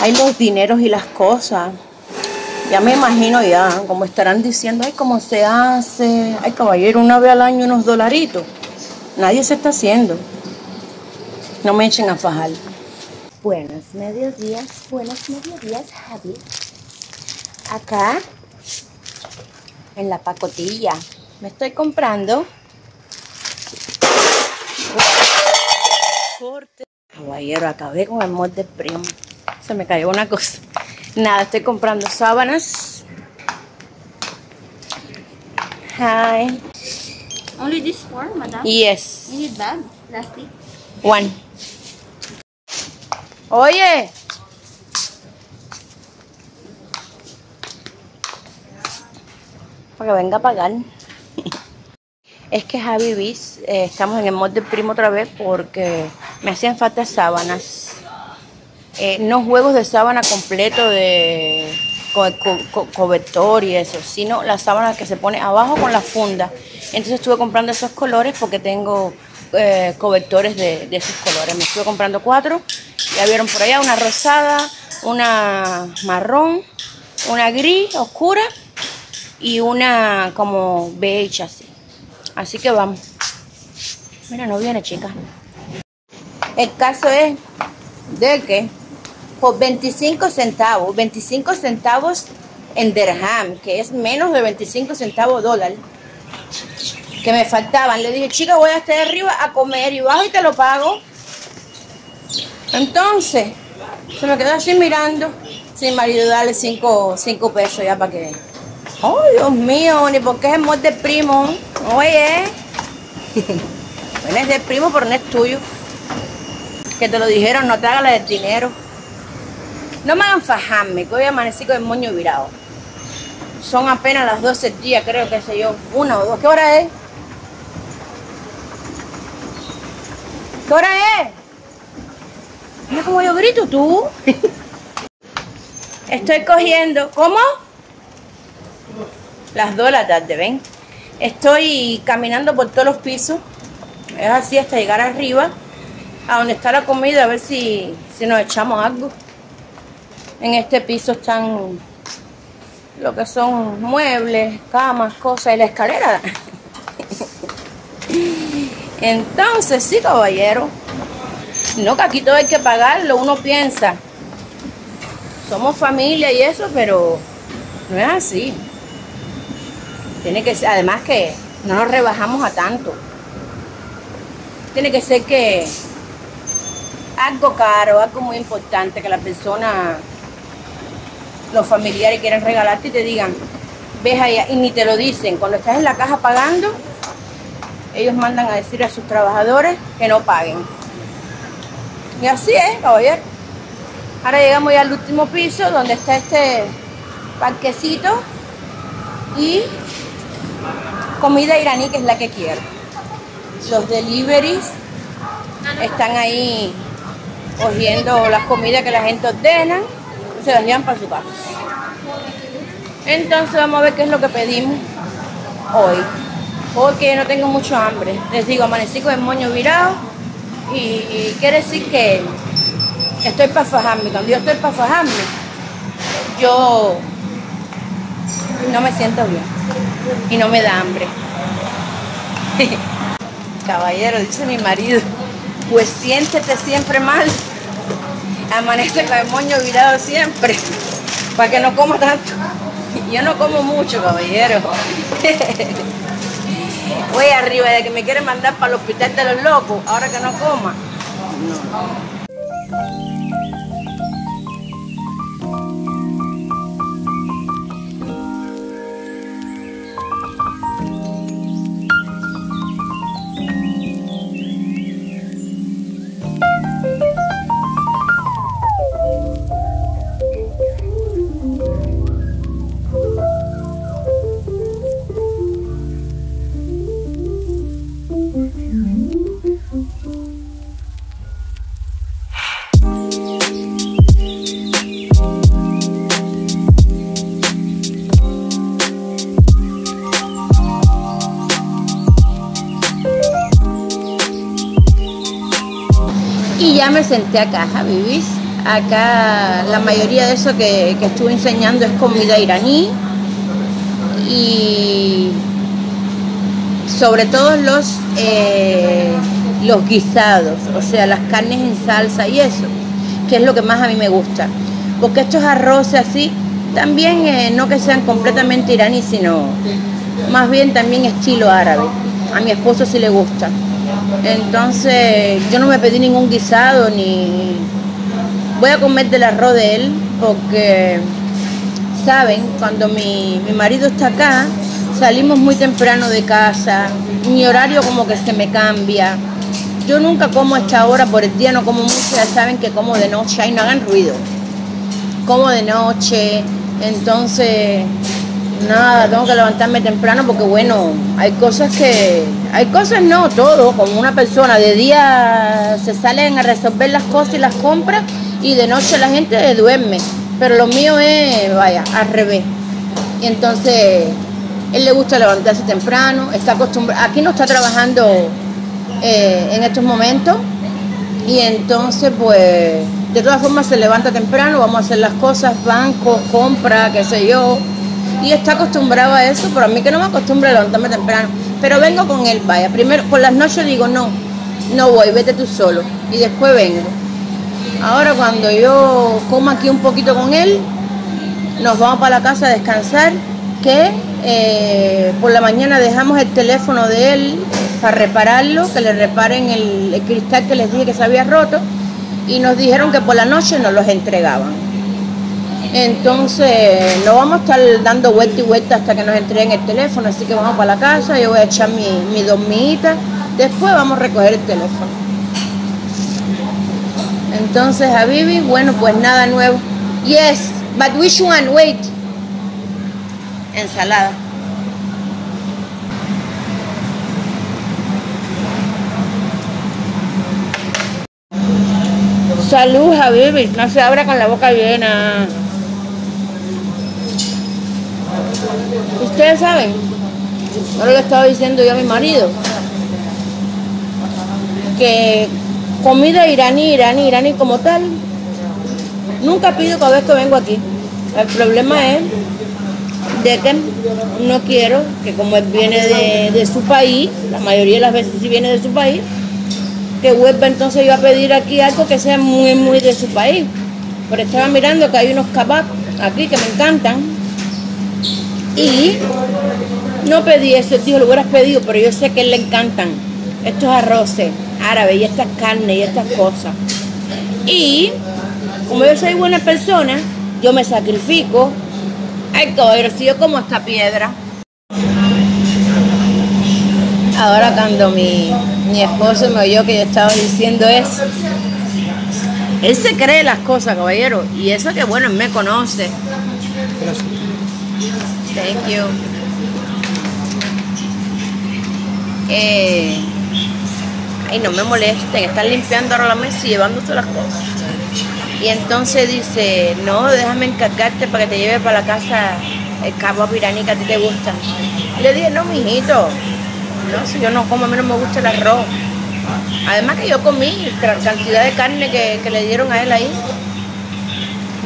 Hay los dineros y las cosas. Ya me imagino ya, como estarán diciendo, ay, cómo se hace. Ay, caballero, una vez al año unos dolaritos. Nadie se está haciendo. No me echen a fajar. Buenos mediodías, buenos mediodías, Javi. Acá, en la pacotilla, me estoy comprando Caballero, acabé con el mod de primo. Se me cayó una cosa. Nada, estoy comprando sábanas. Hi. Only this four, madam? Yes. You need bag? Plastic? One. Oye. Para que venga a pagar. Es que Javi Bis, eh, estamos en el mod del primo otra vez porque me hacían falta sábanas. Eh, no juegos de sábana completo de co co co cobertor y eso, sino la sábana que se pone abajo con la funda. Entonces estuve comprando esos colores porque tengo eh, cobertores de, esos colores. Me estuve comprando cuatro. Ya vieron por allá una rosada, una marrón, una gris oscura y una como beige así. Así que vamos. Mira, no viene, chica. El caso es de que por 25 centavos, 25 centavos en dirham, que es menos de 25 centavos dólar, que me faltaban. Le dije, chica, voy a estar arriba a comer y bajo y te lo pago. Entonces, se me quedó así mirando, sin marido darle 5 pesos ya para que... ¡Oh, Dios mío! Ni porque es el mod de primo. Oye. bueno, es del primo, pero no es tuyo. Que te lo dijeron, no te hagas la del dinero. No me hagan fajarme, que hoy amanecí con el moño virado. Son apenas las 12 días, creo que sé yo. Una o dos. ¿Qué hora es? ¿Qué hora es? Mira cómo yo grito tú. Estoy cogiendo. ¿Cómo? Las dos de la tarde, ¿ven? Estoy caminando por todos los pisos. Es así hasta llegar arriba. A donde está la comida, a ver si, si nos echamos algo. En este piso están lo que son muebles, camas, cosas y la escalera. Entonces, sí, caballero. No, que aquí todo hay que pagarlo, uno piensa. Somos familia y eso, pero no es así. Tiene que ser, además que no nos rebajamos a tanto. Tiene que ser que algo caro, algo muy importante, que la persona, los familiares quieren regalarte y te digan, ves allá, y ni te lo dicen. Cuando estás en la caja pagando, ellos mandan a decir a sus trabajadores que no paguen. Y así es, caballero. Ahora llegamos ya al último piso, donde está este parquecito y comida iraní, que es la que quiero. Los deliveries están ahí cogiendo las comidas que la gente ordena se las llevan para su casa. Entonces vamos a ver qué es lo que pedimos hoy. Porque no tengo mucho hambre. Les digo, amanecí con el moño virado y, y quiere decir que estoy para fajarme. Cuando yo estoy para fajarme, yo no me siento bien y no me da hambre. Caballero, dice mi marido, pues siéntete siempre mal. Amanece con el moño virado siempre, para que no coma tanto. Yo no como mucho, caballero. Voy arriba de que me quiere mandar para el hospital de los locos, ahora que no coma. No. Y ya me senté acá, Javibis, Acá la mayoría de eso que, que estuve enseñando es comida iraní y sobre todo los, eh, los guisados, o sea, las carnes en salsa y eso, que es lo que más a mí me gusta. Porque estos arroces así, también eh, no que sean completamente iraní, sino más bien también estilo árabe. A mi esposo sí le gusta. Entonces yo no me pedí ningún guisado ni voy a comer del arroz de él porque saben, cuando mi, mi marido está acá, salimos muy temprano de casa, mi horario como que se me cambia. Yo nunca como esta hora por el día, no como mucho, ya saben que como de noche, ahí no hagan ruido. Como de noche, entonces nada, tengo que levantarme temprano porque bueno, hay cosas que, hay cosas no, todo, como una persona, de día se salen a resolver las cosas y las compras y de noche la gente duerme, pero lo mío es, vaya, al revés. Y entonces, él le gusta levantarse temprano, está acostumbrado, aquí no está trabajando eh, en estos momentos y entonces pues de todas formas se levanta temprano, vamos a hacer las cosas, banco, compra, qué sé yo, y está acostumbrado a eso, pero a mí que no me acostumbro a levantarme temprano, pero vengo con él, vaya, primero por las noches digo no, no voy, vete tú solo, y después vengo. Ahora cuando yo como aquí un poquito con él, nos vamos para la casa a descansar, que eh, por la mañana dejamos el teléfono de él para repararlo, que le reparen el, el cristal que les dije que se había roto y nos dijeron que por la noche nos los entregaban. Entonces no vamos a estar dando vuelta y vuelta hasta que nos entreguen el teléfono, así que vamos para la casa, yo voy a echar mi, mi dormidita, después vamos a recoger el teléfono. Entonces a Vivi, bueno pues nada nuevo. Yes, but which one? Wait. Ensalada. Salud, Habibi. No se abra con la boca llena. Ustedes saben, ahora le estaba diciendo yo a mi marido, que comida iraní, iraní, iraní como tal, nunca pido cada vez que vengo aquí. El problema es de que no quiero que como él viene de, de su país, la mayoría de las veces sí viene de su país, que vuelva entonces yo a pedir aquí algo que sea muy, muy de su país. Pero estaba mirando que hay unos kebab aquí que me encantan. Y no pedí eso, dijo, lo hubieras pedido, pero yo sé que él le encantan estos arroces árabes y estas carnes y estas cosas. Y como yo soy buena persona, yo me sacrifico. Ay, caballero, si yo como esta piedra. Ahora cuando mi, mi esposo me oyó que yo estaba diciendo eso, él se cree las cosas, caballero, y eso que bueno, él me conoce. Thank you. Eh, ay, no me molesten, están limpiando ahora la mesa y llevándose las cosas. Y entonces dice, no, déjame encargarte para que te lleve para la casa el cabo piraní que a ti te gusta. Le dije, no, mijito, no, si yo no como, a mí no me gusta el arroz. Además que yo comí la cantidad de carne que, que le dieron a él ahí.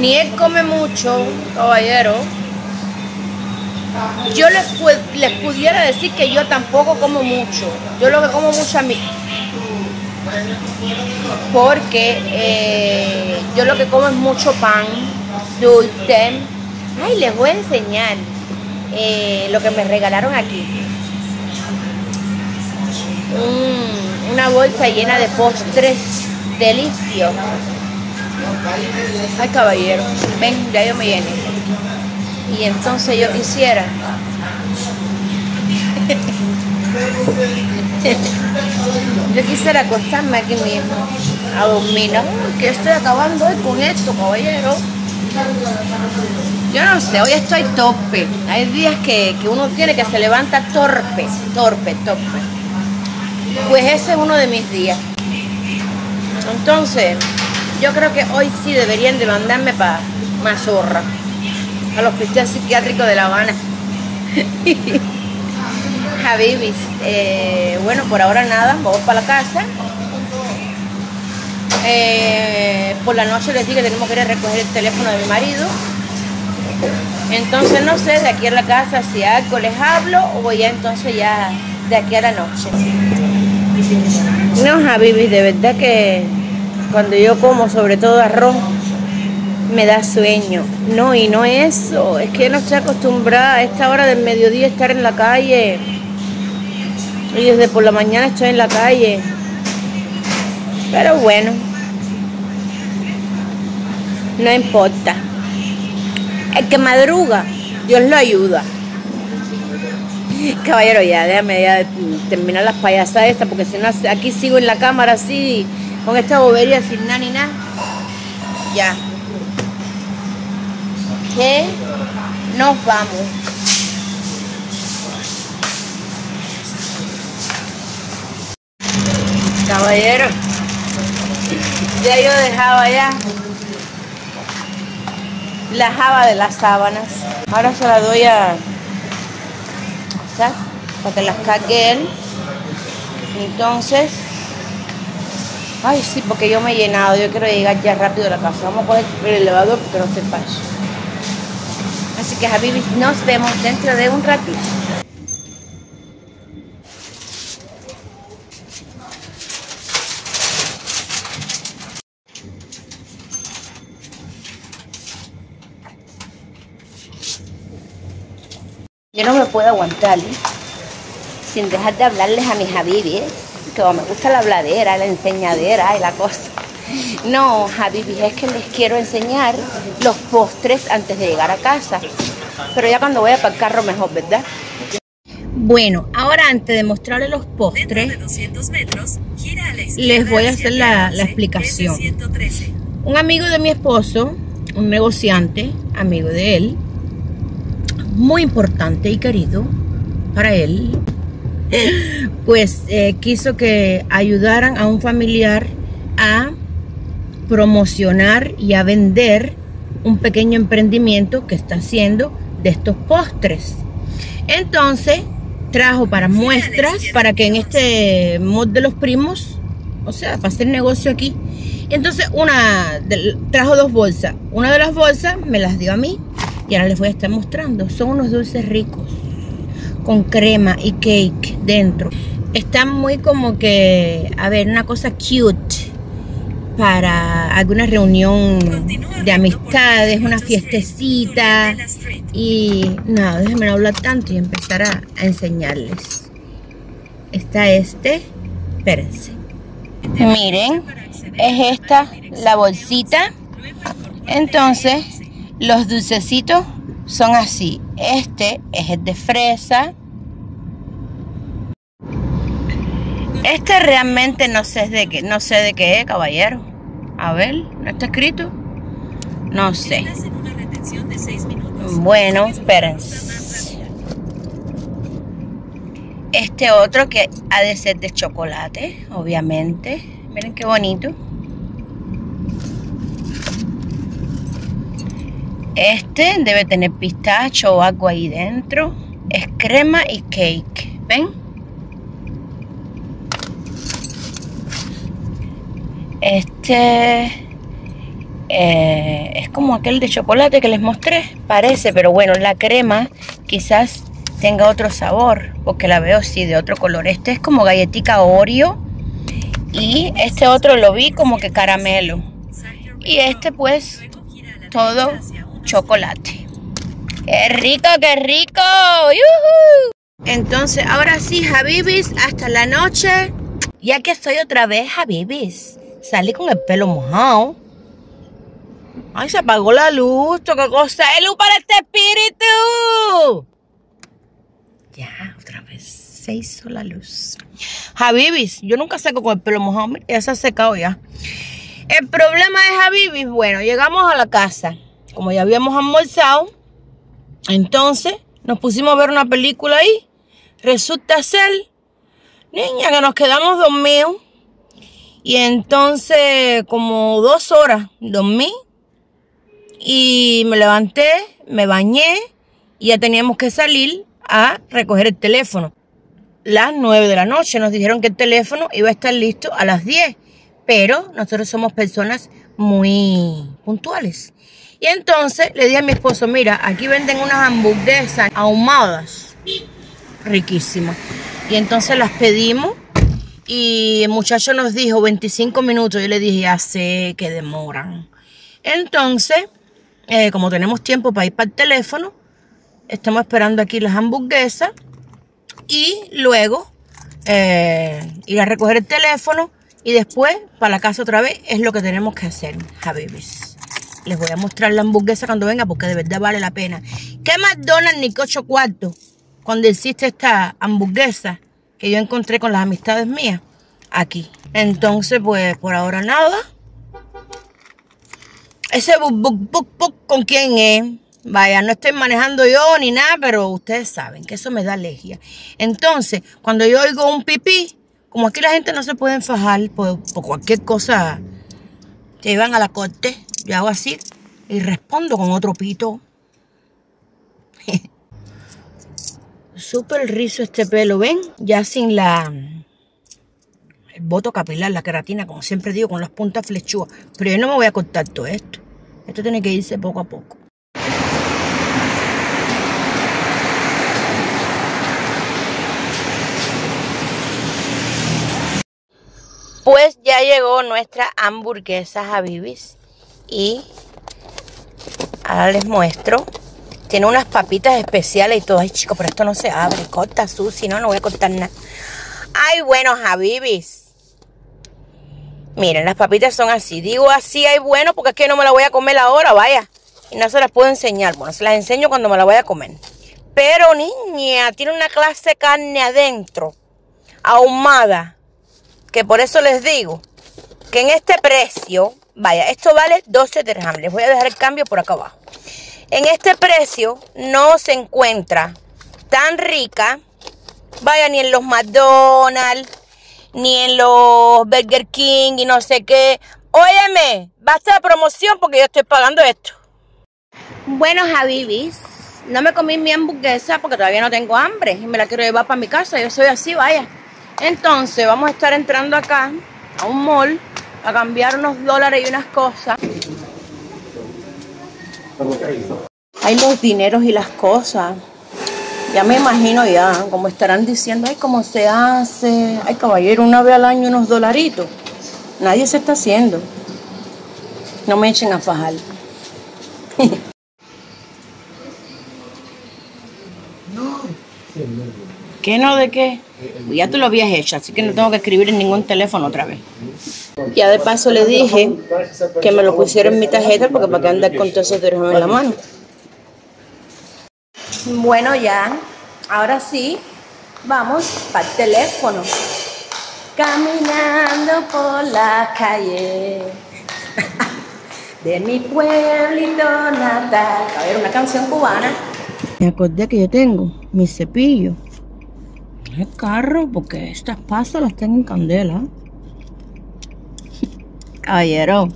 Ni él come mucho, caballero. Yo les, les pudiera decir que yo tampoco como mucho. Yo lo que como mucho a mí. Porque eh, yo lo que como es mucho pan, dulce. Ay, les voy a enseñar eh, lo que me regalaron aquí. Un- una bolsa llena de postres deliciosos. Ay, caballero, ven, ya yo me llené. Y entonces yo quisiera. yo quisiera acostarme aquí mismo a dormir. No, que estoy acabando hoy con esto, caballero. Yo no sé, hoy estoy torpe. Hay días que, que uno tiene que se levanta torpe, torpe, torpe. Pues ese es uno de mis días. Entonces, yo creo que hoy sí deberían de mandarme para Mazorra, al hospital psiquiátrico de La Habana. Habibis, eh, bueno, por ahora nada, vamos para la casa. Eh, por la noche les dije que tenemos que ir a recoger el teléfono de mi marido. Entonces no sé, de aquí a la casa si algo les hablo o ya entonces ya de aquí a la noche. No, Javi, de verdad que cuando yo como sobre todo arroz me da sueño. No, y no eso, es que no estoy acostumbrada a esta hora del mediodía estar en la calle. Y desde por la mañana estoy en la calle. Pero bueno, no importa. El que madruga, Dios lo ayuda. Caballero, ya, déjame ya terminar las payasadas estas, porque si no, aquí sigo en la cámara así, con esta bobería sin nada ni nada. Ya. Que nos vamos. Caballero, ya yo dejaba ya la java de las sábanas. Ahora se la doy a para que las cague él. Entonces, ay sí, porque yo me he llenado, yo quiero llegar ya rápido a la casa. Vamos a coger el elevador porque no estoy paso. Así que Javi, nos vemos dentro de un ratito. Yo no me puedo aguantar ¿eh? sin dejar de hablarles a mis habibis, que me gusta la habladera, la enseñadera y la cosa. No, habibis, es que les quiero enseñar los postres antes de llegar a casa. Pero ya cuando vaya para el carro mejor, ¿verdad? Bueno, ahora antes de mostrarles los postres, les voy a hacer la, la explicación. Un amigo de mi esposo, un negociante, amigo de él, muy importante y querido para él, pues eh, quiso que ayudaran a un familiar a promocionar y a vender un pequeño emprendimiento que está haciendo de estos postres. Entonces trajo para muestras, para que en este mod de los primos, o sea, para hacer negocio aquí. Entonces una trajo dos bolsas. Una de las bolsas me las dio a mí y ahora les voy a estar mostrando. Son unos dulces ricos con crema y cake dentro. Están muy como que, a ver, una cosa cute para alguna reunión de amistades, una fiestecita. Y nada, déjenme no hablar tanto y empezar a, enseñarles. Está este, espérense. Miren, es esta la bolsita. Entonces, los dulcecitos son así. Este es el de fresa. Este realmente no sé de qué, no sé de qué es, caballero. A ver, ¿no está escrito? No sé. Bueno, espérense. Este otro que ha de ser de chocolate, obviamente. Miren qué bonito. Este debe tener pistacho o agua ahí dentro. Es crema y cake. ¿Ven? Este eh, es como aquel de chocolate que les mostré. Parece, pero bueno, la crema quizás tenga otro sabor. Porque la veo así de otro color. Este es como galletica Oreo. Y este otro lo vi como que caramelo. Y este pues todo chocolate. ¡Qué rico, qué rico! Entonces, ahora sí, Javibis, hasta la noche. Ya que estoy otra vez, Javibis. Salí con el pelo mojado. Ay, se apagó la luz. ¿Qué cosa es luz para este espíritu? Ya, otra vez. Se hizo la luz. Javibis, yo nunca seco con el pelo mojado. Ya se ha secado ya. El problema de Javibis, bueno, llegamos a la casa como ya habíamos almorzado, entonces nos pusimos a ver una película ahí. Resulta ser, niña, que nos quedamos dormidos. Y entonces, como dos horas dormí. Y me levanté, me bañé. Y ya teníamos que salir a recoger el teléfono. Las nueve de la noche nos dijeron que el teléfono iba a estar listo a las 10. Pero nosotros somos personas muy puntuales. Y entonces le dije a mi esposo, mira, aquí venden unas hamburguesas ahumadas, riquísimas. Y entonces las pedimos y el muchacho nos dijo 25 minutos. Yo le dije, ya sé que demoran. Entonces, eh, como tenemos tiempo para ir para el teléfono, estamos esperando aquí las hamburguesas y luego eh, ir a recoger el teléfono y después para la casa otra vez es lo que tenemos que hacer, Habibis. Les voy a mostrar la hamburguesa cuando venga porque de verdad vale la pena. ¿Qué McDonald's ni cocho cuarto cuando hiciste esta hamburguesa que yo encontré con las amistades mías aquí? Entonces, pues por ahora nada. Ese buk buk buk buk con quién es. Vaya, no estoy manejando yo ni nada, pero ustedes saben que eso me da alergia. Entonces, cuando yo oigo un pipí, como aquí la gente no se puede enfajar por, por cualquier cosa que iban a la corte, yo hago así y respondo con otro pito. Súper rizo este pelo, ¿ven? Ya sin la... El voto capilar, la queratina, como siempre digo, con las puntas flechúas. Pero yo no me voy a cortar todo esto. Esto tiene que irse poco a poco. Pues ya llegó nuestra hamburguesa Habibis y ahora les muestro. Tiene unas papitas especiales y todo. Ay, chicos, pero esto no se abre. Corta, Susi. No, no voy a cortar nada. Ay, bueno, Habibis. Miren, las papitas son así. Digo así, ay, bueno, porque es que no me la voy a comer ahora, vaya. Y no se las puedo enseñar. Bueno, se las enseño cuando me la voy a comer. Pero, niña, tiene una clase de carne adentro. Ahumada que por eso les digo que en este precio, vaya, esto vale 12 dirham. Les voy a dejar el cambio por acá abajo. En este precio no se encuentra tan rica, vaya, ni en los McDonald's, ni en los Burger King y no sé qué. Óyeme, basta de promoción porque yo estoy pagando esto. Bueno, Javibis, no me comí mi hamburguesa porque todavía no tengo hambre y me la quiero llevar para mi casa. Yo soy así, vaya. Entonces vamos a estar entrando acá a un mall a cambiar unos dólares y unas cosas. Hay los dineros y las cosas. Ya me imagino ya, como estarán diciendo, ay, cómo se hace. Ay, caballero, una vez al año unos dolaritos. Nadie se está haciendo. No me echen a fajar. ¿Qué no de qué? Ya tú lo habías hecho, así que no tengo que escribir en ningún teléfono otra vez. Ya de paso le dije que me lo pusiera en mi tarjeta porque para qué andar con todos esos teléfonos en la mano. Bueno, ya, ahora sí, vamos para el teléfono. Caminando por la calle de mi pueblito natal. A ver, una canción cubana. Me acordé que yo tengo mi cepillo el carro porque estas pastas las tengo en candela. Caballero,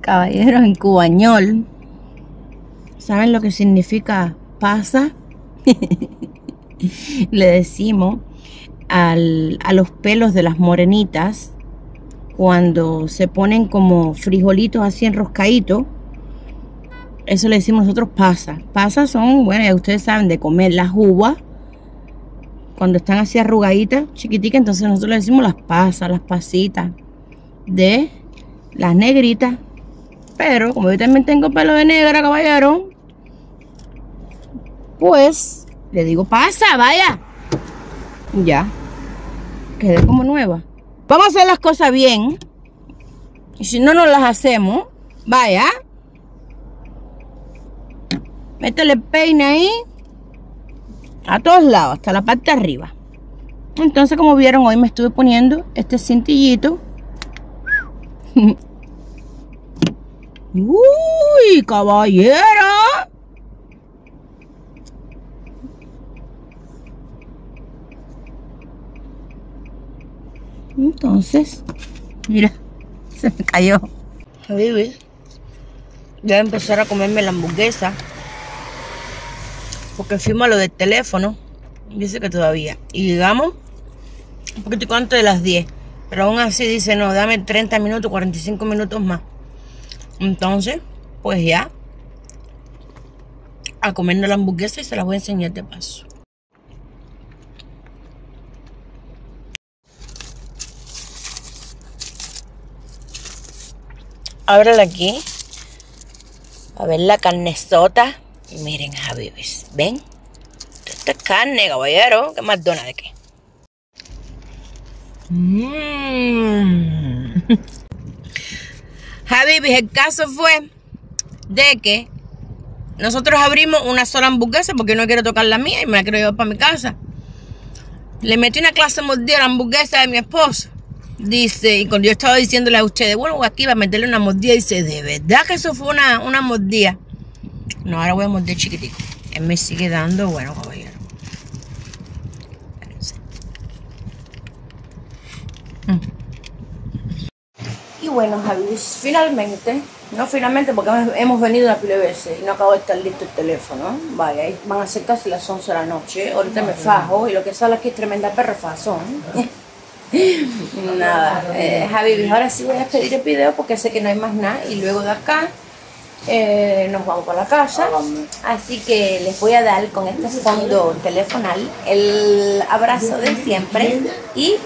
caballero en cubañol. ¿Saben lo que significa pasa? Le decimos al, a los pelos de las morenitas cuando se ponen como frijolitos así enroscaditos. Eso le decimos nosotros pasa. Pasas son, bueno, ya ustedes saben, de comer las uvas cuando están así arrugaditas, chiquiticas, entonces nosotros le decimos las pasas, las pasitas de las negritas. Pero como yo también tengo pelo de negra, caballero, pues le digo, pasa, vaya. Ya. Quedé como nueva. Vamos a hacer las cosas bien. Y si no, no las hacemos. Vaya. Métele peine ahí a todos lados, hasta la parte de arriba. Entonces, como vieron, hoy me estuve poniendo este cintillito. ¡Uy, caballero! Entonces, mira, se me cayó. Voy a empezar a comerme la hamburguesa. Porque fuimos a lo del teléfono. Dice que todavía. Y llegamos un poquito antes de las 10. Pero aún así dice, no, dame 30 minutos, 45 minutos más. Entonces, pues ya. A comernos la hamburguesa y se las voy a enseñar de paso. Ábrala aquí. A ver la carnesota. Miren, Javibis. ¿Ven? Esta es carne, caballero. ¿Qué dona de qué? Javibis, el caso fue de que nosotros abrimos una sola hamburguesa porque no quiero tocar la mía y me la quiero llevar para mi casa. Le metí una clase mordida a la hamburguesa de mi esposo. Dice, y cuando yo estaba diciéndole a ustedes, bueno, aquí va a meterle una mordida, dice, ¿de verdad que eso fue una, una mordida? No, ahora voy a morder chiquitico. Él me sigue dando, bueno, caballero. Y bueno, Javi, finalmente, no finalmente porque hemos venido una pila de veces y no acabo de estar listo el teléfono. Vaya, van a ser casi las 11 de la noche. Ahorita me fajo y lo que sale aquí es tremenda perrofazón. nada, eh, Javi, ahora sí voy a despedir el video porque sé que no hay más nada y luego de acá eh, nos vamos para la casa. Así que les voy a dar con este fondo telefonal el abrazo de siempre y...